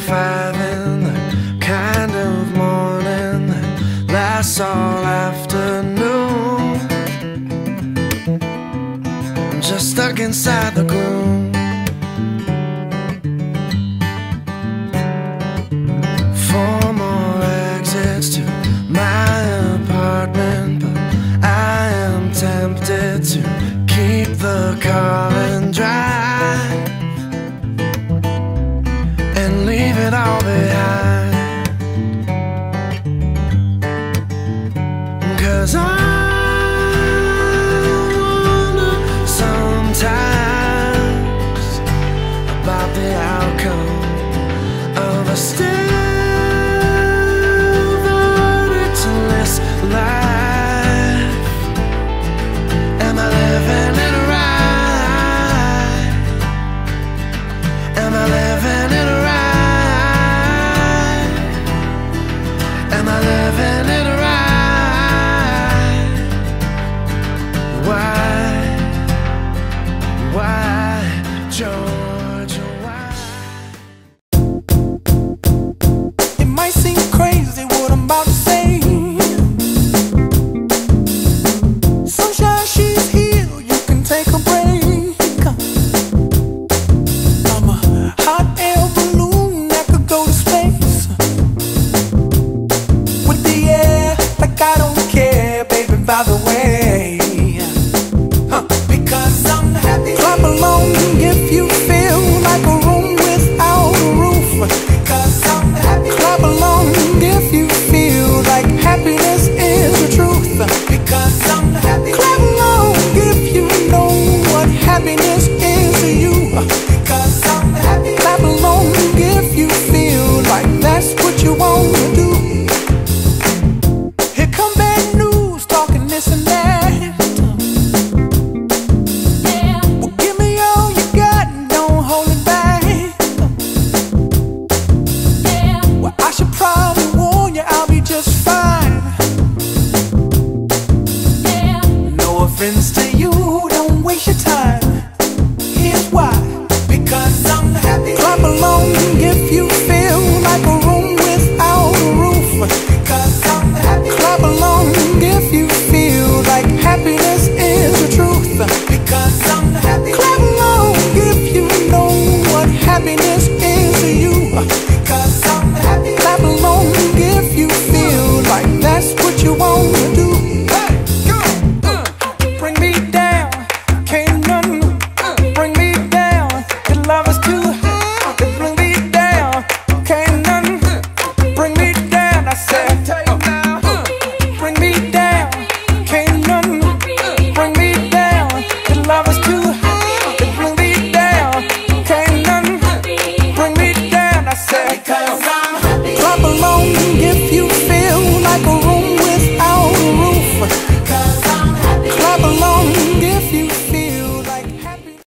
45 in the kind of morning that lasts all afternoon. I'm just stuck inside the gloom. Cause I the